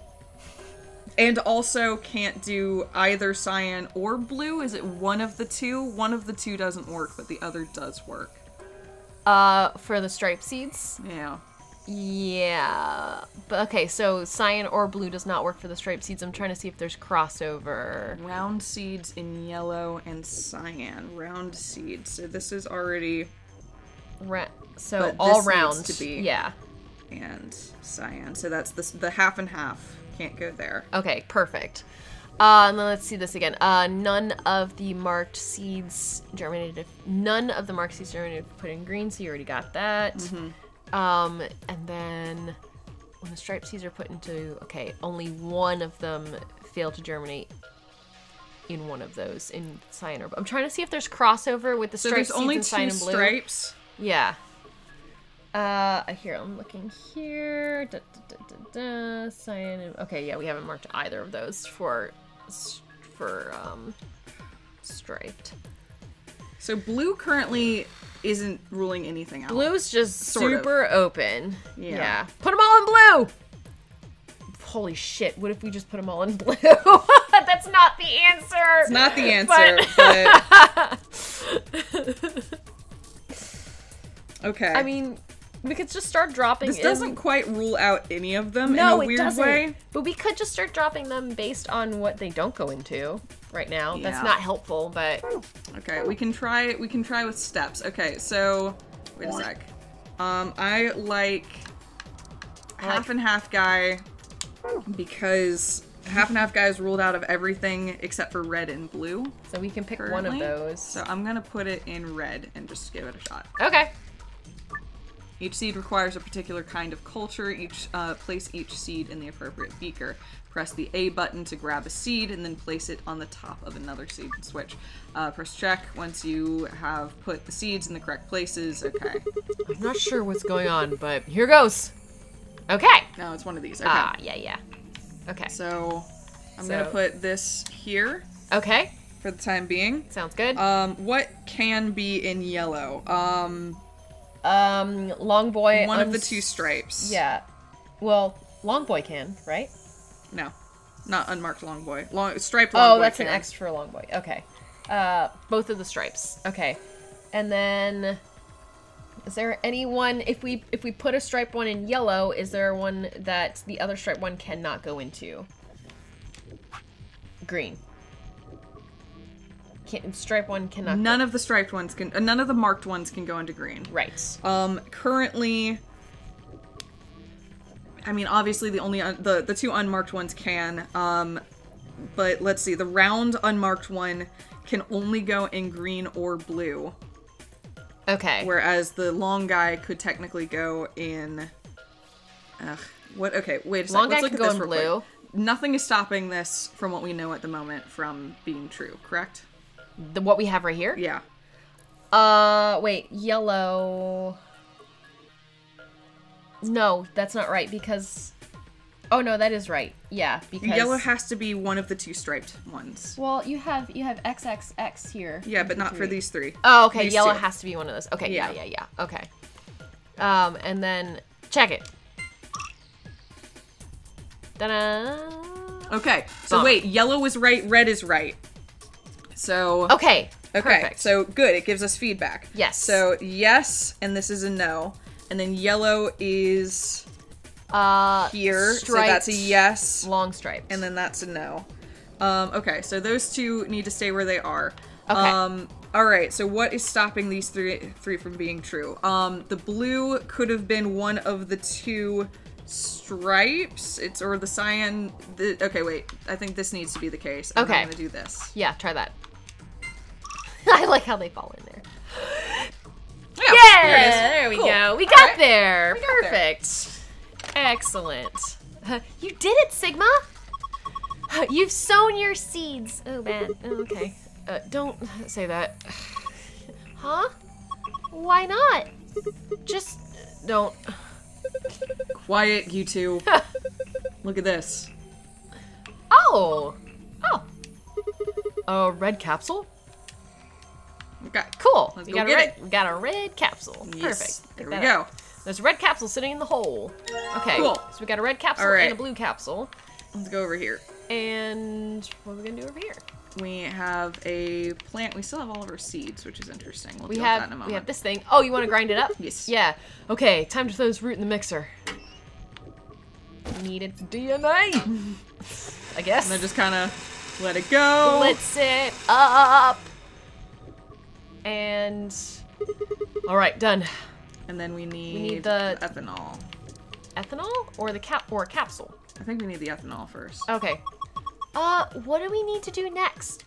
[SPEAKER 1] And also can't do either cyan or blue. Is it one of the two? One of the two doesn't work, but the other does work.
[SPEAKER 2] Uh, for the stripe seeds.
[SPEAKER 1] Yeah.
[SPEAKER 2] Yeah, but okay. So cyan or blue does not work for the stripe seeds. I'm trying to see if there's crossover.
[SPEAKER 1] Round seeds in yellow and cyan. Round seeds. So this is already
[SPEAKER 2] Ra- so all round.
[SPEAKER 1] to be-
[SPEAKER 2] Yeah.
[SPEAKER 1] and cyan. So that's the the half and half. Can't go there.
[SPEAKER 2] Okay, perfect. Uh, and then let's see this again. Uh, none of the marked seeds germinated. If, none of the marked seeds germinated put in green, so you already got that.
[SPEAKER 1] Mm-hmm.
[SPEAKER 2] Um, and then when the striped seeds are put into okay, only one of them failed to germinate in one of those in cyan or. I'm trying to see if there's crossover with the
[SPEAKER 1] So
[SPEAKER 2] striped
[SPEAKER 1] there's
[SPEAKER 2] seeds
[SPEAKER 1] only
[SPEAKER 2] in
[SPEAKER 1] two
[SPEAKER 2] cyan and blue.
[SPEAKER 1] stripes.
[SPEAKER 2] Yeah. Uh, here I'm looking here. Da, da, da, da. Cyan. and- Okay, yeah, we haven't marked either of those for for um striped.
[SPEAKER 1] So blue currently isn't ruling anything out.
[SPEAKER 2] Blue's just
[SPEAKER 1] Sort of.
[SPEAKER 2] super open.
[SPEAKER 1] Yeah.
[SPEAKER 2] Yeah. Put them all in blue. Holy shit! What if we just put them all in blue? That's not the answer.
[SPEAKER 1] It's not the answer, but, okay.
[SPEAKER 2] I mean, we could just start dropping.
[SPEAKER 1] this
[SPEAKER 2] in-
[SPEAKER 1] doesn't quite rule out any of them
[SPEAKER 2] No,
[SPEAKER 1] in a
[SPEAKER 2] it
[SPEAKER 1] weird
[SPEAKER 2] doesn't.
[SPEAKER 1] way.
[SPEAKER 2] But we could just start dropping them based on what they don't go into right now.
[SPEAKER 1] Yeah.
[SPEAKER 2] That's not helpful, but
[SPEAKER 1] Okay, we can try. We can try with steps. Okay, so wait a sec. Um, I like half and half guy because half and half guy is ruled out of everything except for red and blue.
[SPEAKER 2] so we can pick one of those.
[SPEAKER 1] So I'm gonna put it in red and just give it a shot.
[SPEAKER 2] Okay.
[SPEAKER 1] Each seed requires a particular kind of culture. Each uh, place each seed in the appropriate beaker. Press the A button to grab a seed and then place it on the top of another seed and switch. Uh, press check once you have put the seeds in the correct places. Okay.
[SPEAKER 2] I'm not sure what's going on, but here goes. Okay.
[SPEAKER 1] No, it's one of these. Okay.
[SPEAKER 2] Ah, yeah, yeah. Okay.
[SPEAKER 1] So I'm gonna put this here
[SPEAKER 2] Okay.
[SPEAKER 1] for the time being.
[SPEAKER 2] Sounds good.
[SPEAKER 1] Um, what can be in yellow? Um,
[SPEAKER 2] Um, long boy.
[SPEAKER 1] one of the two stripes.
[SPEAKER 2] Yeah. Well, long boy can, right?
[SPEAKER 1] No, not unmarked long boy. Long striped. Long
[SPEAKER 2] Oh, that's an. X for long boy. Okay. Uh, both of the stripes. Okay. And then, is there anyone? If we if we put a stripe one in yellow, is there one that the other stripe one cannot go into? Green. Can, stripe one cannot.
[SPEAKER 1] None of the striped ones can. Uh, none of the marked ones can go into green.
[SPEAKER 2] Right.
[SPEAKER 1] Um, currently, I mean, obviously the only un- the the two unmarked ones can. Um, but let's see, the round unmarked one can only go in green or blue,
[SPEAKER 2] Okay.
[SPEAKER 1] whereas the long guy could technically go in. Ugh, what? Okay, wait a second.
[SPEAKER 2] Long guy
[SPEAKER 1] at
[SPEAKER 2] go in
[SPEAKER 1] real quick.
[SPEAKER 2] blue.
[SPEAKER 1] Nothing is stopping this from what we know at the moment from being true. Correct?
[SPEAKER 2] The what we have right here.
[SPEAKER 1] Yeah.
[SPEAKER 2] Uh, wait, yellow. No, that's not right because. Oh no, that is right. Yeah, because
[SPEAKER 1] Yellow has to be one of the two striped ones.
[SPEAKER 2] Well, you have you have XXX here.
[SPEAKER 1] Yeah, but not for these three.
[SPEAKER 2] Oh, okay.
[SPEAKER 1] These
[SPEAKER 2] Yellow
[SPEAKER 1] two.
[SPEAKER 2] has to be one of those. Okay, yeah,
[SPEAKER 1] Yeah.
[SPEAKER 2] yeah, yeah. Okay. Um, and then check it. Ta-da.
[SPEAKER 1] Okay, so
[SPEAKER 2] Bump.
[SPEAKER 1] wait, yellow is right, red is right. So
[SPEAKER 2] Okay.
[SPEAKER 1] okay,
[SPEAKER 2] Perfect.
[SPEAKER 1] so good. It gives us feedback.
[SPEAKER 2] Yes.
[SPEAKER 1] So yes, and this is a no, and then yellow is
[SPEAKER 2] uh
[SPEAKER 1] here, so that's a yes,
[SPEAKER 2] long stripe.
[SPEAKER 1] and then that's a no. Um, okay, so those two need to stay where they are.
[SPEAKER 2] Okay.
[SPEAKER 1] Um, all right. So what is stopping these three three from being true? Um, the blue could have been one of the two stripes. It's or the cyan. The, okay, wait. I think this needs to be the case.
[SPEAKER 2] Okay.
[SPEAKER 1] I'm gonna do this.
[SPEAKER 2] yeah, try that. I like how they fall in there.
[SPEAKER 1] Yeah,
[SPEAKER 2] Yeah,
[SPEAKER 1] there it is.
[SPEAKER 2] there we
[SPEAKER 1] Cool.
[SPEAKER 2] go. We got
[SPEAKER 1] right.
[SPEAKER 2] there.
[SPEAKER 1] got there.
[SPEAKER 2] Perfect. Excellent. Uh, You did it, Sigma. Uh, You've sown your seeds. Oh man. Oh, okay. Uh, don't say that. Huh? Why not? Just don't.
[SPEAKER 1] Quiet, you two. Look at this.
[SPEAKER 2] Oh. Oh. A red capsule.
[SPEAKER 1] Okay.
[SPEAKER 2] Cool.
[SPEAKER 1] Let's
[SPEAKER 2] we
[SPEAKER 1] go
[SPEAKER 2] got a
[SPEAKER 1] get
[SPEAKER 2] red.
[SPEAKER 1] it.
[SPEAKER 2] We got a red capsule.
[SPEAKER 1] Yes.
[SPEAKER 2] Perfect.
[SPEAKER 1] There we go.
[SPEAKER 2] up. There's a red capsule sitting in the hole. Okay.
[SPEAKER 1] Cool.
[SPEAKER 2] So we got a red capsule
[SPEAKER 1] right.
[SPEAKER 2] and a blue capsule.
[SPEAKER 1] Let's go over here.
[SPEAKER 2] And what are we gonna do over here?
[SPEAKER 1] We have a plant. We still have all of our seeds, which is interesting. We'll
[SPEAKER 2] We
[SPEAKER 1] deal with that in a
[SPEAKER 2] have
[SPEAKER 1] moment.
[SPEAKER 2] we have this thing. Oh, you want to grind it up?
[SPEAKER 1] Yes.
[SPEAKER 2] Yeah. Okay. Time to throw this root in the mixer. Need its DNA. I guess.
[SPEAKER 1] And then just kind of let it go.
[SPEAKER 2] Blitz it up. And all right, done.
[SPEAKER 1] and then we need,
[SPEAKER 2] need the-
[SPEAKER 1] ethanol.
[SPEAKER 2] Ethanol or the cap or a capsule.
[SPEAKER 1] I think we need the ethanol first.
[SPEAKER 2] Okay. Uh, what do we need to do next?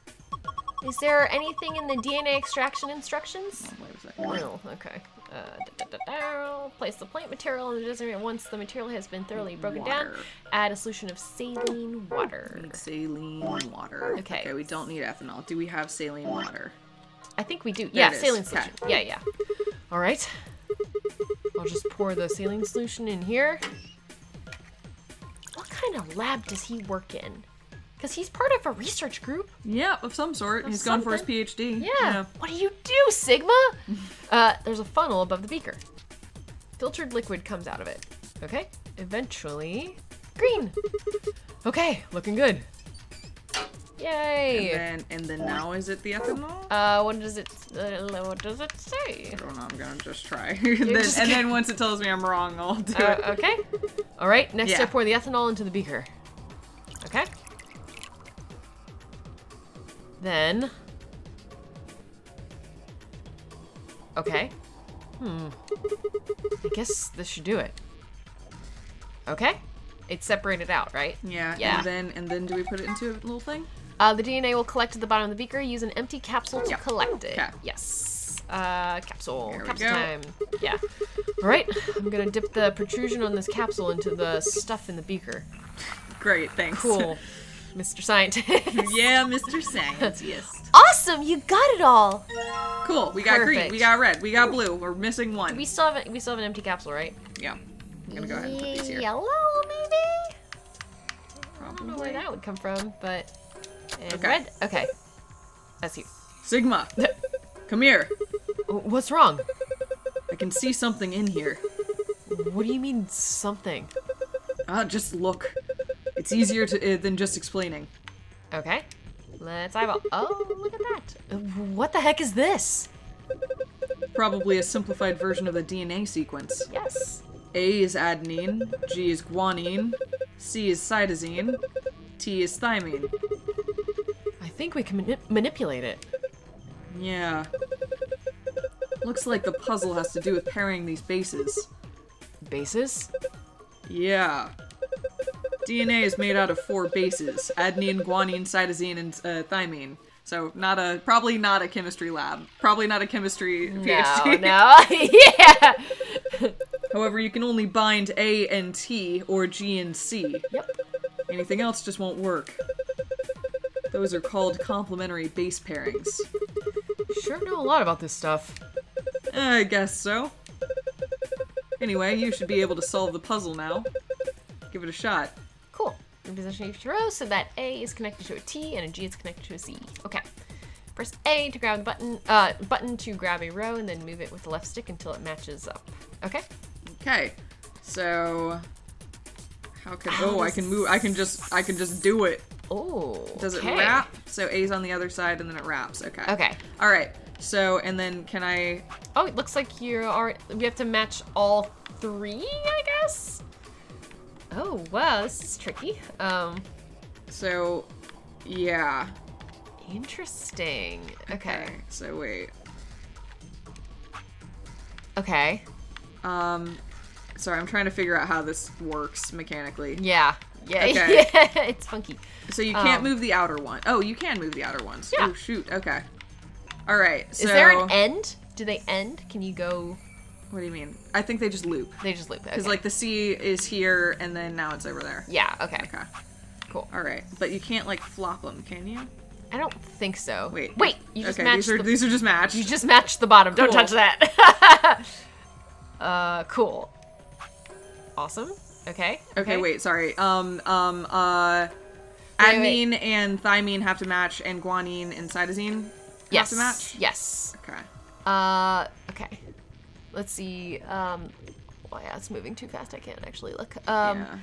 [SPEAKER 2] Is there anything in the DNA extraction instructions?
[SPEAKER 1] Oh, wait a second.
[SPEAKER 2] Oh, okay. Uh, da, da, da. Place the plant material in the desert. Once the material has been thoroughly broken down, add a solution of saline water.
[SPEAKER 1] Need saline water.
[SPEAKER 2] Okay.
[SPEAKER 1] Okay, we don't need ethanol. Do we have saline water?
[SPEAKER 2] I think we do.
[SPEAKER 1] There
[SPEAKER 2] yeah, saline
[SPEAKER 1] Okay.
[SPEAKER 2] solution. Yeah, yeah. All right. I'll just pour the saline solution in here. What kind of lab does he work in? Because he's part of a research group.
[SPEAKER 1] Yeah, of some sort.
[SPEAKER 2] Of
[SPEAKER 1] He's gone for his
[SPEAKER 2] something.
[SPEAKER 1] PhD.
[SPEAKER 2] Yeah. What do you do, Sigma? uh, there's a funnel above the beaker. Filtered liquid comes out of it. Okay. Eventually, green. Okay, looking good. Yay.
[SPEAKER 1] And then, and then now is it the ethanol?
[SPEAKER 2] uh, what does it? Uh, what does it say?
[SPEAKER 1] I don't know. I'm gonna just try. and then,
[SPEAKER 2] just
[SPEAKER 1] and then once it tells me I'm wrong, I'll do
[SPEAKER 2] Uh,
[SPEAKER 1] it.
[SPEAKER 2] okay. All right. Next,
[SPEAKER 1] Yeah.
[SPEAKER 2] I pour the ethanol into the beaker. Okay. Then. Okay. Hmm. I guess this should do it. Okay. It's separated out, right?
[SPEAKER 1] Yeah.
[SPEAKER 2] Yeah.
[SPEAKER 1] And then and then do we put it into a little thing?
[SPEAKER 2] Uh, the DNA will collect at the bottom of the beaker. Use an empty capsule to
[SPEAKER 1] Yeah.
[SPEAKER 2] collect it.
[SPEAKER 1] Okay.
[SPEAKER 2] Yes. Uh, capsule.
[SPEAKER 1] Here we
[SPEAKER 2] capsule time. Yeah. All right. I'm gonna dip the protrusion on this capsule into the stuff in the beaker.
[SPEAKER 1] Great. Thanks.
[SPEAKER 2] Cool, Mr. Scientist.
[SPEAKER 1] yeah, Mr. Science. Yes.
[SPEAKER 2] awesome, you got it all.
[SPEAKER 1] Cool. We got green. We got red. We got blue. We're missing one.
[SPEAKER 2] We still have a, we still have an empty capsule, right?
[SPEAKER 1] Yeah. I'm gonna go ahead and put these here.
[SPEAKER 2] Yellow, maybe. I don't know where that would come from, but and
[SPEAKER 1] Okay.
[SPEAKER 2] red. Okay, that's you.
[SPEAKER 1] Sigma, come here.
[SPEAKER 2] What's wrong?
[SPEAKER 1] I can see something in here.
[SPEAKER 2] What do you mean something?
[SPEAKER 1] Ah, just look. It's easier to uh, than just explaining.
[SPEAKER 2] Okay, let's eyeball. Oh, look at that. What the heck is this?
[SPEAKER 1] Probably a simplified version of the DNA sequence.
[SPEAKER 2] Yes.
[SPEAKER 1] A is adenine, G is guanine, C is cytosine, T is thymine.
[SPEAKER 2] I think we can mani- manipulate it.
[SPEAKER 1] Yeah. Looks like the puzzle has to do with pairing these bases.
[SPEAKER 2] Bases?
[SPEAKER 1] Yeah. DNA is made out of four bases: adenine, guanine, cytosine, and uh, thymine. So not a probably not a chemistry lab. Probably not a chemistry
[SPEAKER 2] No,
[SPEAKER 1] PhD.
[SPEAKER 2] no. yeah.
[SPEAKER 1] However, you can only bind A and T or G and C.
[SPEAKER 2] Yep.
[SPEAKER 1] Anything else just won't work. Those are called complementary base pairings.
[SPEAKER 2] Sure know a lot about this stuff.
[SPEAKER 1] I guess so. Anyway, you should be able to solve the puzzle now. Give it a shot.
[SPEAKER 2] Cool. Reposition each row so that A is connected to a T and a G is connected to a C. Okay. Press A to grab the button, uh, button to grab a row and then move it with the left stick until it matches up. Okay.
[SPEAKER 1] Okay, so how can oh I can move I can just I can just do it.
[SPEAKER 2] Oh.
[SPEAKER 1] Does
[SPEAKER 2] okay.
[SPEAKER 1] it wrap? So A's on the other side and then it wraps. Okay.
[SPEAKER 2] Okay.
[SPEAKER 1] All right. So and then can I?
[SPEAKER 2] Oh, it looks like you are. We have to match all three, I guess. Oh wow, this is tricky. Um,
[SPEAKER 1] So yeah.
[SPEAKER 2] interesting. Okay.
[SPEAKER 1] So wait.
[SPEAKER 2] Okay.
[SPEAKER 1] Um. Sorry, I'm trying to figure out how this works mechanically.
[SPEAKER 2] Yeah. Yeah.
[SPEAKER 1] Okay.
[SPEAKER 2] Yeah. It's funky.
[SPEAKER 1] So you can't
[SPEAKER 2] Um,
[SPEAKER 1] move the outer one. Oh, you can move the outer ones.
[SPEAKER 2] Yeah.
[SPEAKER 1] Oh shoot. Okay. All right. So
[SPEAKER 2] Is there an end? Do they end? Can you go?
[SPEAKER 1] What do you mean? I think they just loop.
[SPEAKER 2] They just loop.
[SPEAKER 1] Because
[SPEAKER 2] Okay.
[SPEAKER 1] like the C is here, and then now it's over there.
[SPEAKER 2] yeah. Okay.
[SPEAKER 1] Okay.
[SPEAKER 2] Cool.
[SPEAKER 1] All right, but you can't like flop them, can you?
[SPEAKER 2] I don't think so.
[SPEAKER 1] Wait.
[SPEAKER 2] Wait. You just
[SPEAKER 1] okay,
[SPEAKER 2] matched
[SPEAKER 1] these are
[SPEAKER 2] the.
[SPEAKER 1] these are just matched.
[SPEAKER 2] You just matched the bottom. Don't touch that. uh. Cool. Awesome. Okay.
[SPEAKER 1] okay, wait, sorry. Um, um, uh,
[SPEAKER 2] Wait, wait.
[SPEAKER 1] adenine and thymine have to match, and guanine and cytosine
[SPEAKER 2] Yes.
[SPEAKER 1] have to match.
[SPEAKER 2] Yes.
[SPEAKER 1] Okay.
[SPEAKER 2] Uh. Okay. Let's see. Um. Oh yeah, it's moving too fast. I can't actually look. Um.
[SPEAKER 1] yeah.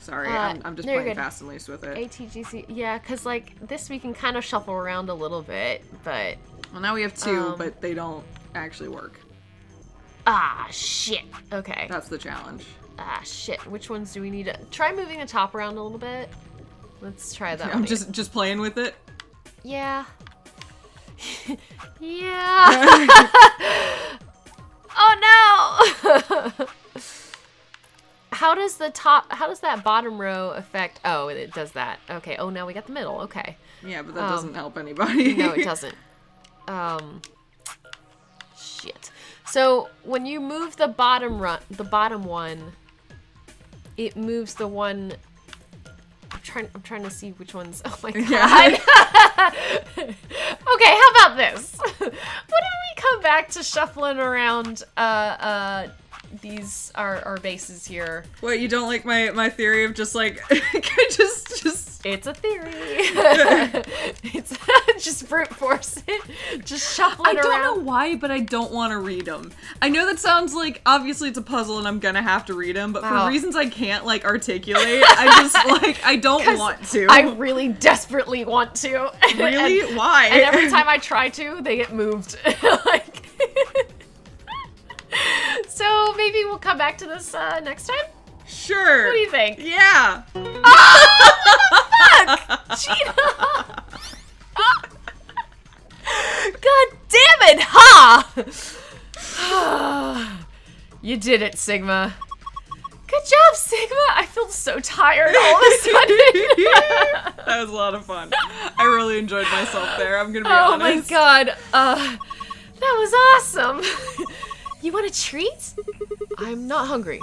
[SPEAKER 1] Sorry,
[SPEAKER 2] uh,
[SPEAKER 1] I'm, I'm just
[SPEAKER 2] no,
[SPEAKER 1] playing fast and loose with it.
[SPEAKER 2] ATGC. Yeah, because like this we can kind of shuffle around a little bit, but
[SPEAKER 1] Well, now we have two,
[SPEAKER 2] Um,
[SPEAKER 1] but they don't actually work.
[SPEAKER 2] ah shit. Okay.
[SPEAKER 1] That's the challenge.
[SPEAKER 2] Ah shit. Which ones do we need to try moving the top around a little bit? Let's try that.
[SPEAKER 1] I'm just just playing with it.
[SPEAKER 2] Yeah. yeah. oh no. how does the top? How does that bottom row affect? Oh, it does that. Okay. Oh, now we got the middle. Okay.
[SPEAKER 1] Yeah, but that
[SPEAKER 2] Um,
[SPEAKER 1] doesn't help anybody.
[SPEAKER 2] No, it doesn't. Um. Shit. So when you move the bottom run, the bottom one, it moves the one. I'm trying. I'm trying to see which ones. Oh my god.
[SPEAKER 1] Yeah.
[SPEAKER 2] okay, how about this? what if we come back to shuffling around uh uh these our our bases here?
[SPEAKER 1] What you don't like my my theory of just like just just
[SPEAKER 2] It's a theory. it's just brute force it. Just shuffle
[SPEAKER 1] I
[SPEAKER 2] it
[SPEAKER 1] don't
[SPEAKER 2] around.
[SPEAKER 1] know why, but I don't want to read them. I know that sounds like obviously it's a puzzle and I'm gonna have to read them, but
[SPEAKER 2] Wow.
[SPEAKER 1] for reasons I can't like articulate, I just like I don't want to.
[SPEAKER 2] I really desperately want to.
[SPEAKER 1] Really?
[SPEAKER 2] And-
[SPEAKER 1] Why?
[SPEAKER 2] And every time I try to, they get moved. like So maybe we'll come back to this uh, next time?
[SPEAKER 1] sure.
[SPEAKER 2] What do you think?
[SPEAKER 1] Yeah.
[SPEAKER 2] Gina! God damn it, ha! you did it, Sigma. Good job, Sigma. I feel so tired all of a sudden.
[SPEAKER 1] that was a lot of fun. I really enjoyed myself there. I'm gonna be
[SPEAKER 2] oh
[SPEAKER 1] honest.
[SPEAKER 2] my god. Uh, that was awesome. you want a treat? I'm not hungry.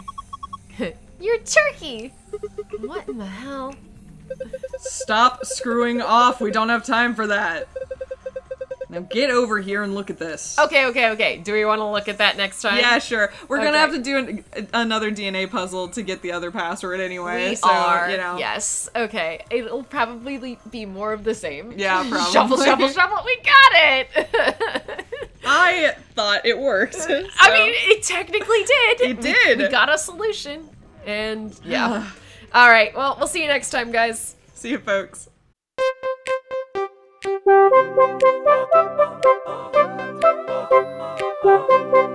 [SPEAKER 2] You're turkey. What in the hell?
[SPEAKER 1] Stop screwing off. We don't have time for that. Now get over here and look at this.
[SPEAKER 2] Okay, okay, okay. Do we want to look at that next time?
[SPEAKER 1] Yeah, sure. We're gonna have to do an, another DNA puzzle to get the other password anyway.
[SPEAKER 2] We
[SPEAKER 1] so
[SPEAKER 2] are.
[SPEAKER 1] you know.
[SPEAKER 2] Yes. Okay. It'll probably be more of the same.
[SPEAKER 1] Yeah, probably.
[SPEAKER 2] shuffle, shuffle, shuffle. We got it.
[SPEAKER 1] I thought it worked.
[SPEAKER 2] I mean, it technically did.
[SPEAKER 1] It
[SPEAKER 2] We-
[SPEAKER 1] did.
[SPEAKER 2] We, got a solution, and yeah. All right. Well, we'll see you next time, guys.
[SPEAKER 1] See you, folks. Thank you.